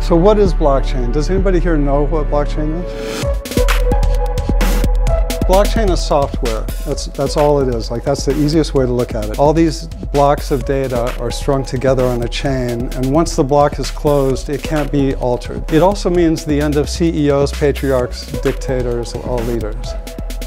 So what is blockchain? Does anybody here know what blockchain is? Blockchain is software. That's, that's all it is. Like that's the easiest way to look at it. All these blocks of data are strung together on a chain and once the block is closed, it can't be altered. It also means the end of CEOs, patriarchs, dictators, all leaders.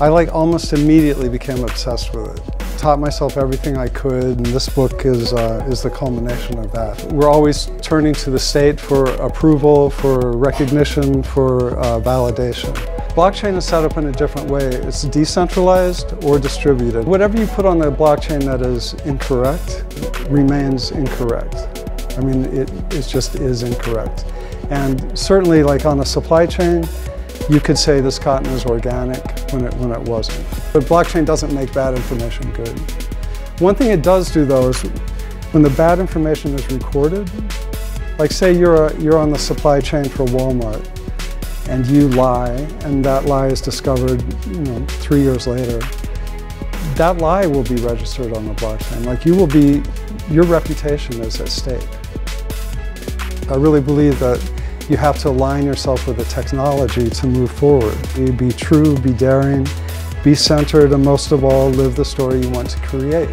I like almost immediately became obsessed with it taught myself everything I could, and this book is, uh, is the culmination of that. We're always turning to the state for approval, for recognition, for uh, validation. Blockchain is set up in a different way. It's decentralized or distributed. Whatever you put on the blockchain that is incorrect remains incorrect. I mean, it, it just is incorrect. And certainly like on a supply chain, you could say this cotton is organic when it, when it wasn't. But blockchain doesn't make bad information good. One thing it does do though is when the bad information is recorded, like say you're, a, you're on the supply chain for Walmart and you lie and that lie is discovered you know, three years later, that lie will be registered on the blockchain. Like you will be, your reputation is at stake. I really believe that you have to align yourself with the technology to move forward. Be true, be daring, be centered, and most of all, live the story you want to create.